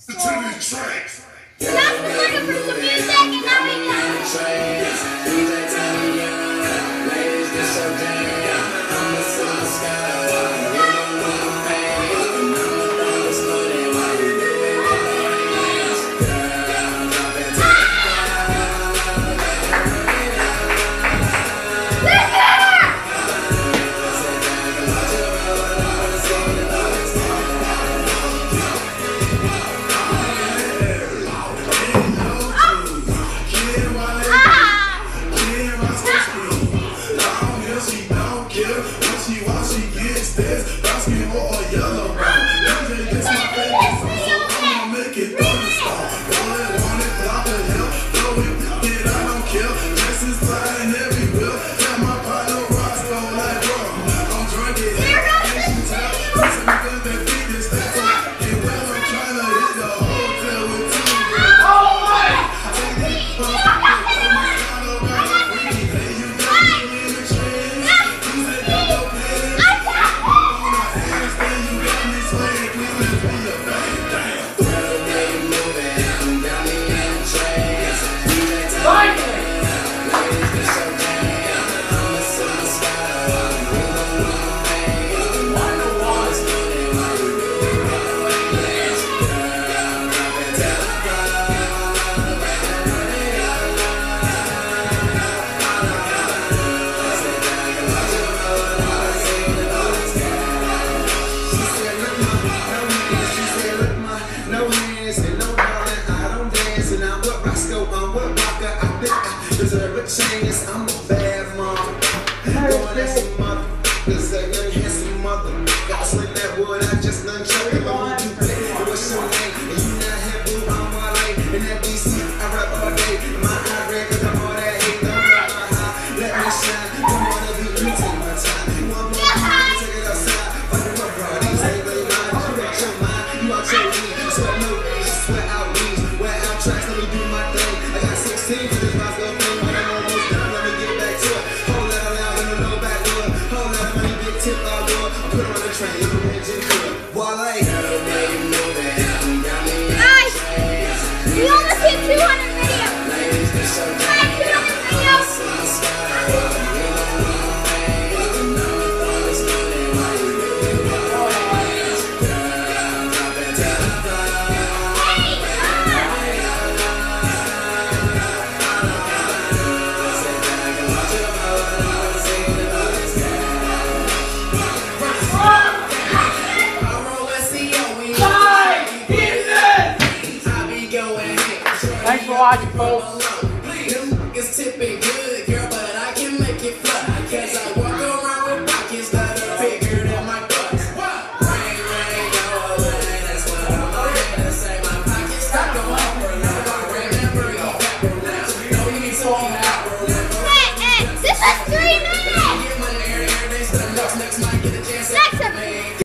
So, so the looking for some music, and now we. Chance. I'm a bad mom. Going at some motherfuckers, that young handsome mother. To that wood, I just done chuck it. But who you play? What's your name? And you not here, boo, I'm Wale. In that DC, I rap all day. My eye red, cause I'm all that hate. Don't my high, let me shine. Come on, let me you take my time. You want more time, take it outside. Fuck it up, bro. These ain't really mine. You out your mind, you out your league. Sweat no sweat out rings. Wear out tracks, let me do my thing. I got 16 train, you we almost hit 200 videos. Guys, 200 videos. Watching, folks. It's tipping good.